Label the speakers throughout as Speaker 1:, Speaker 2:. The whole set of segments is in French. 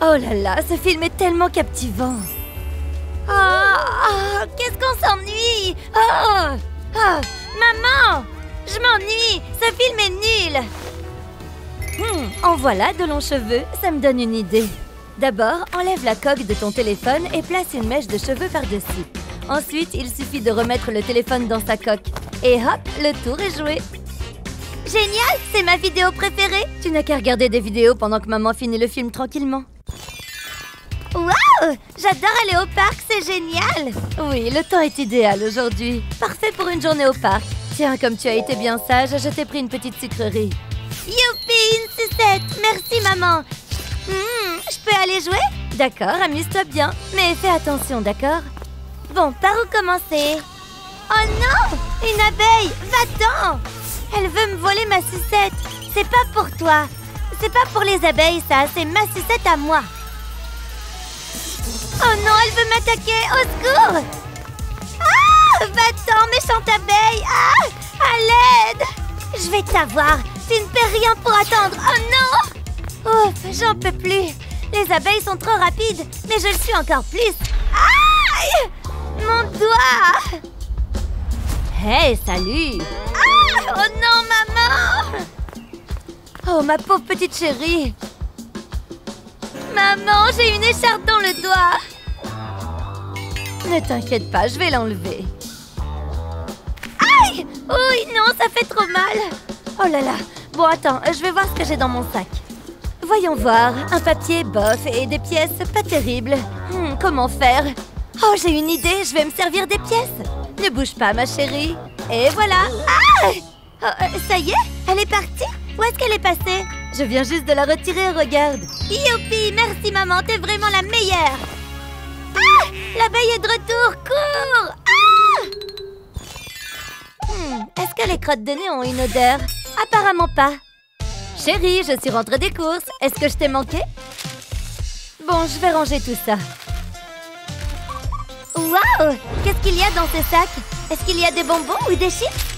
Speaker 1: Oh là là, ce film est tellement captivant. Oh, qu'est-ce qu'on s'ennuie? Oh, oh, Maman Je m'ennuie Ce film est nul Hmm, en voilà de longs cheveux, ça me donne une idée. D'abord, enlève la coque de ton téléphone et place une mèche de cheveux par-dessus. Ensuite, il suffit de remettre le téléphone dans sa coque. Et hop, le tour est joué. Génial C'est ma vidéo préférée Tu n'as qu'à regarder des vidéos pendant que maman finit le film tranquillement. Waouh J'adore aller au parc, c'est génial. Oui, le temps est idéal aujourd'hui. Parfait pour une journée au parc. Tiens, comme tu as été bien sage, je t'ai pris une petite sucrerie. Youpi, une sucette. Merci, maman. Hmm, Je peux aller jouer? D'accord, amuse-toi bien. Mais fais attention, d'accord? Bon, par où commencer? Oh non Une abeille. Va-t'en. Elle veut me voler ma sucette. C'est pas pour toi. C'est pas pour les abeilles, ça. C'est ma sucette à moi Oh non, elle veut m'attaquer Au secours. Ah Va-t'en, méchante abeille. Ah À l'aide. Je vais t'avoir. Tu ne perds rien pour attendre. Oh non. Ouf, j'en peux plus. Les abeilles sont trop rapides, mais je le suis encore plus. Aïe. Mon doigt. Hey, salut. Ah Oh non, maman. Oh, ma pauvre petite chérie Maman, j'ai une écharpe dans le doigt Ne t'inquiète pas, je vais l'enlever. Aïe Oui, non, ça fait trop mal Oh là là Bon, attends, je vais voir ce que j'ai dans mon sac. Voyons voir. Un papier bof et des pièces pas terribles. Hmm, comment faire? Oh, j'ai une idée, je vais me servir des pièces. Ne bouge pas, ma chérie. Et voilà Ah Oh, euh, Ça y est Elle est partie Où est-ce qu'elle est passée? Je viens juste de la retirer, regarde. Youpi Merci, maman, t'es vraiment la meilleure Ah L'abeille est de retour Cours Ah Hmm, Est-ce que les crottes de nez ont une odeur? Apparemment pas. Chérie, je suis rentrée des courses. Est-ce que je t'ai manqué? Bon, je vais ranger tout ça. Waouh Qu'est-ce qu'il y a dans ces sacs? Est-ce qu'il y a des bonbons ou des chips?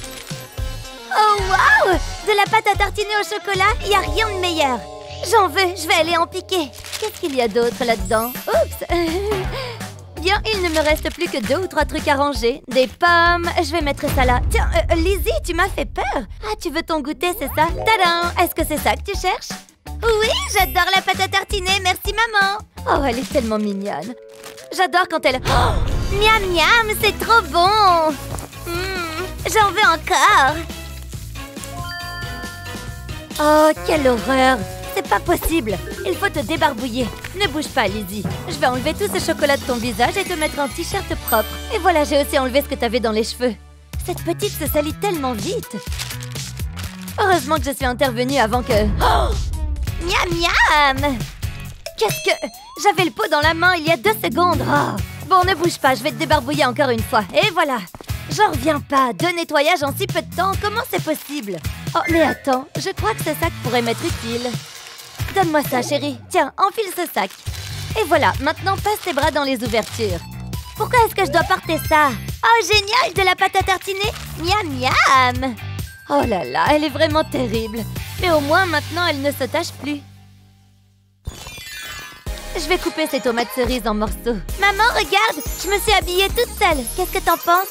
Speaker 1: Oh waouh De la pâte à tartiner au chocolat, il n'y a rien de meilleur. J'en veux, je vais aller en piquer. Qu'est-ce qu'il y a d'autre là-dedans? Oups Bien, il ne me reste plus que deux ou trois trucs à ranger. Des pommes, je vais mettre ça là. Tiens, euh, Lizzie, tu m'as fait peur. Ah, tu veux ton goûter, c'est ça? Tadam Est-ce que c'est ça que tu cherches? Oui, j'adore la pâte à tartiner, merci maman. Oh, elle est tellement mignonne. J'adore quand elle... Oh, miam miam, c'est trop bon. Hmm, J'en veux encore. Oh, quelle horreur. C'est pas possible. Il faut te débarbouiller. Ne bouge pas, Lizzie. Je vais enlever tout ce chocolat de ton visage et te mettre un t-shirt propre. Et voilà, j'ai aussi enlevé ce que t'avais dans les cheveux. Cette petite se salit tellement vite. Heureusement que je suis intervenue avant que... Oh Miam miam. Qu'est-ce que... J'avais le pot dans la main il y a deux secondes. Oh. Bon, ne bouge pas, je vais te débarbouiller encore une fois. Et voilà. J'en reviens pas. Deux nettoyages en si peu de temps, comment c'est possible? Oh, mais attends, je crois que ce sac pourrait m'être utile. Donne-moi ça, chérie. Tiens, enfile ce sac. Et voilà, maintenant passe tes bras dans les ouvertures. Pourquoi est-ce que je dois porter ça? Oh, génial, de la pâte à tartiner Miam, miam Oh là là, elle est vraiment terrible. Mais au moins, maintenant, elle ne se tâche plus. Je vais couper ces tomates cerises en morceaux. Maman, regarde Je me suis habillée toute seule. Qu'est-ce que t'en penses?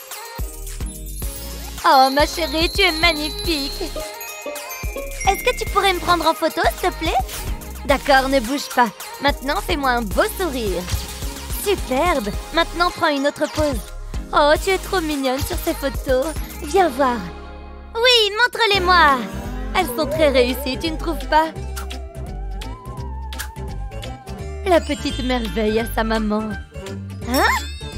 Speaker 1: Oh, ma chérie, tu es magnifique Est-ce que tu pourrais me prendre en photo, s'il te plaît? D'accord, ne bouge pas. Maintenant, fais-moi un beau sourire. Superbe Maintenant, prends une autre pose. Oh, tu es trop mignonne sur ces photos. Viens voir. Oui, montre-les-moi Elles sont très réussies, tu ne trouves pas? La petite merveille à sa maman. Hein?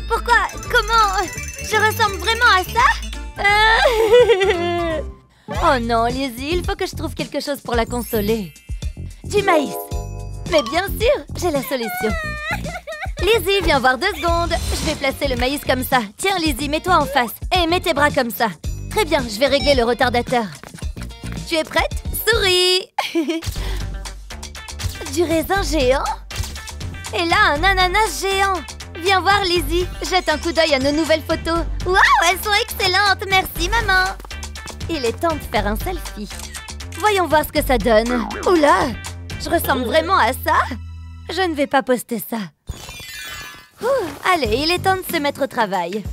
Speaker 1: Pourquoi? Comment? Je ressemble vraiment à ça? Oh non, Lizzie, il faut que je trouve quelque chose pour la consoler. Du maïs. Mais bien sûr, j'ai la solution. Lizzie, viens voir deux secondes. Je vais placer le maïs comme ça. Tiens, Lizzie, mets-toi en face. Et mets tes bras comme ça. Très bien, je vais régler le retardateur. Tu es prête? Souris Du raisin géant Et là, un ananas géant Viens voir, Lizzie. Jette un coup d'œil à nos nouvelles photos. Waouh, elles sont excellentes. Merci, maman. Il est temps de faire un selfie. Voyons voir ce que ça donne. Oula, je ressemble vraiment à ça Je ne vais pas poster ça. allez, il est temps de se mettre au travail.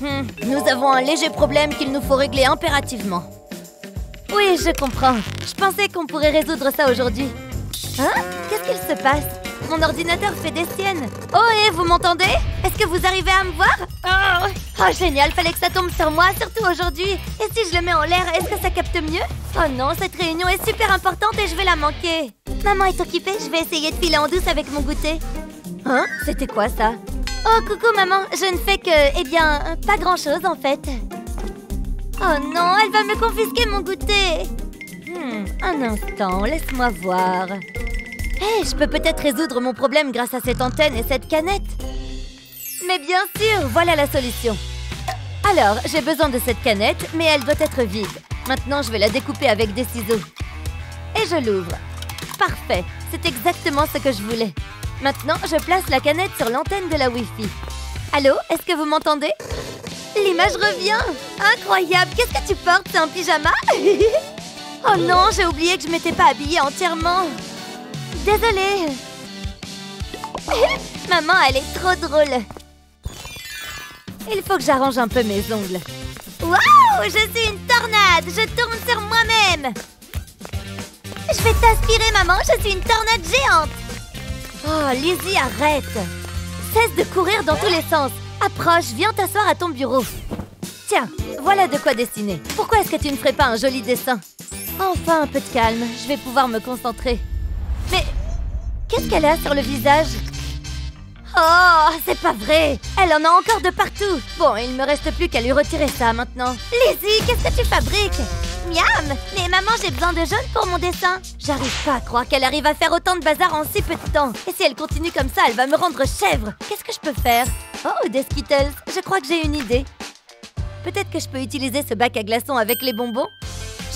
Speaker 1: Hmm, nous avons un léger problème qu'il nous faut régler impérativement. Oui, je comprends. Je pensais qu'on pourrait résoudre ça aujourd'hui. Hein? Qu'est-ce qu'il se passe? Mon ordinateur fait des siennes. Oh, et vous m'entendez? Est-ce que vous arrivez à me voir? Oh, oh, génial, fallait que ça tombe sur moi, surtout aujourd'hui. Et si je le mets en l'air, est-ce que ça capte mieux? Oh non, cette réunion est super importante et je vais la manquer. Maman est occupée, je vais essayer de filer en douce avec mon goûter. Hein? C'était quoi ça? Oh, coucou maman, je ne fais que, eh bien, pas grand-chose en fait. Oh non, elle va me confisquer mon goûter. Hmm, un instant, laisse-moi voir. Hé, je peux peut-être résoudre mon problème grâce à cette antenne et cette canette. Mais bien sûr, voilà la solution. Alors, j'ai besoin de cette canette, mais elle doit être vide. Maintenant, je vais la découper avec des ciseaux. Et je l'ouvre. Parfait, c'est exactement ce que je voulais. Maintenant, je place la canette sur l'antenne de la Wi-Fi. Allô, est-ce que vous m'entendez? L'image revient Incroyable Qu'est-ce que tu portes? C'est un pyjama? Oh non, j'ai oublié que je m'étais pas habillée entièrement Désolée. Maman, elle est trop drôle. Il faut que j'arrange un peu mes ongles. Waouh Je suis une tornade. Je tourne sur moi-même. Je vais t'aspirer, maman. Je suis une tornade géante. Oh, Lizzie, arrête. Cesse de courir dans tous les sens. Approche, viens t'asseoir à ton bureau. Tiens, voilà de quoi dessiner. Pourquoi est-ce que tu ne ferais pas un joli dessin? Enfin un peu de calme, je vais pouvoir me concentrer qu'est-ce qu'elle a sur le visage? Oh, c'est pas vrai! Elle en a encore de partout! Bon, il me reste plus qu'à lui retirer ça maintenant. Lizzie, qu'est-ce que tu fabriques? Miam! Mais maman, j'ai besoin de jaune pour mon dessin. J'arrive pas à croire qu'elle arrive à faire autant de bazar en si peu de temps. Et si elle continue comme ça, elle va me rendre chèvre. Qu'est-ce que je peux faire? Oh, des Je crois que j'ai une idée. Peut-être que je peux utiliser ce bac à glaçons avec les bonbons?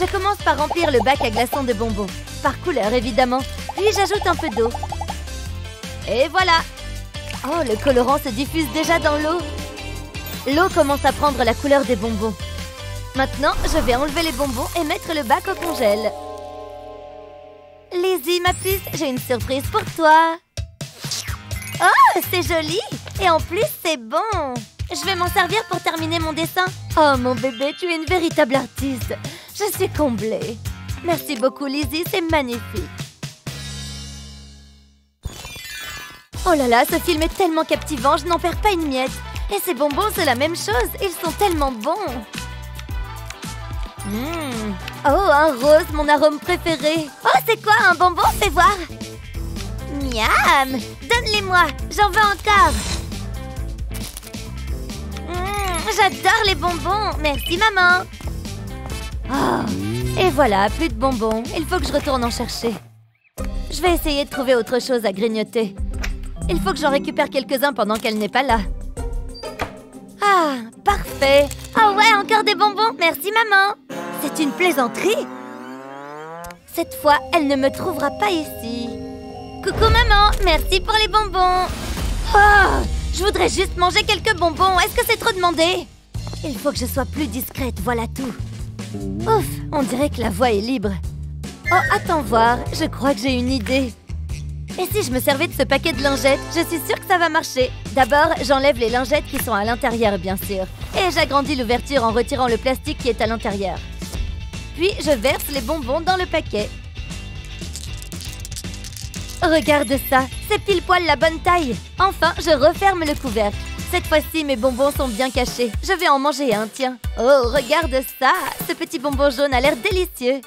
Speaker 1: Je commence par remplir le bac à glaçons de bonbons. Par couleur, évidemment. Puis j'ajoute un peu d'eau Et voilà Oh, le colorant se diffuse déjà dans l'eau L'eau commence à prendre la couleur des bonbons Maintenant, je vais enlever les bonbons et mettre le bac au congèle. Lizzie, ma puce, j'ai une surprise pour toi. Oh, c'est joli Et en plus, c'est bon Je vais m'en servir pour terminer mon dessin. Oh, mon bébé, tu es une véritable artiste. Je suis comblée. Merci beaucoup, Lizzie, c'est magnifique. Oh là là, ce film est tellement captivant, je n'en perds pas une miette. Et ces bonbons, c'est la même chose, ils sont tellement bons. Mmh. Oh, un rose, mon arôme préféré. Oh, c'est quoi un bonbon Fais voir. Miam Donne-les-moi, j'en veux encore. Mmh, J'adore les bonbons. Merci, maman. Oh, et voilà, plus de bonbons. Il faut que je retourne en chercher. Je vais essayer de trouver autre chose à grignoter. Il faut que j'en récupère quelques-uns pendant qu'elle n'est pas là. Ah, parfait. Ah ouais, encore des bonbons. Merci, maman. C'est une plaisanterie Cette fois, elle ne me trouvera pas ici. Coucou maman, merci pour les bonbons. Oh, je voudrais juste manger quelques bonbons. Est-ce que c'est trop demandé? Il faut que je sois plus discrète, voilà tout. Ouf, on dirait que la voie est libre. Oh, attends voir, je crois que j'ai une idée. Et si je me servais de ce paquet de lingettes Je suis sûre que ça va marcher. D'abord, j'enlève les lingettes qui sont à l'intérieur, bien sûr. Et j'agrandis l'ouverture en retirant le plastique qui est à l'intérieur. Puis, je verse les bonbons dans le paquet. Regarde ça, c'est pile poil la bonne taille. Enfin, je referme le couvercle. Cette fois-ci, mes bonbons sont bien cachés. Je vais en manger un, tiens. Oh, regarde ça Ce petit bonbon jaune a l'air délicieux.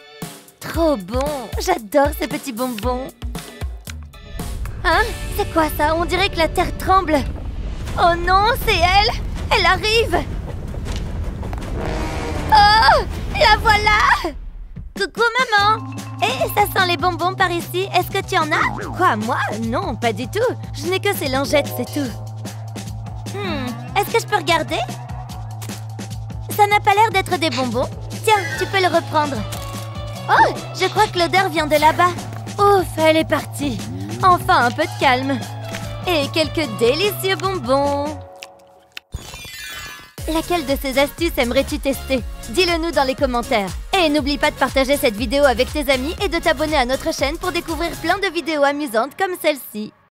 Speaker 1: Trop bon J'adore ces petits bonbons. Hein? C'est quoi ça? On dirait que la terre tremble. Oh non, c'est elle Elle arrive Oh la voilà Coucou maman Eh, ça sent les bonbons par ici. Est-ce que tu en as? Quoi, moi? Non, pas du tout. Je n'ai que ces lingettes, c'est tout. Hmm, est-ce que je peux regarder? Ça n'a pas l'air d'être des bonbons. Tiens, tu peux le reprendre. Oh, je crois que l'odeur vient de là-bas. Ouf, elle est partie. Enfin, un peu de calme. Et quelques délicieux bonbons. Laquelle de ces astuces aimerais-tu tester? Dis-le nous dans les commentaires. Et n'oublie pas de partager cette vidéo avec tes amis et de t'abonner à notre chaîne pour découvrir plein de vidéos amusantes comme celle-ci.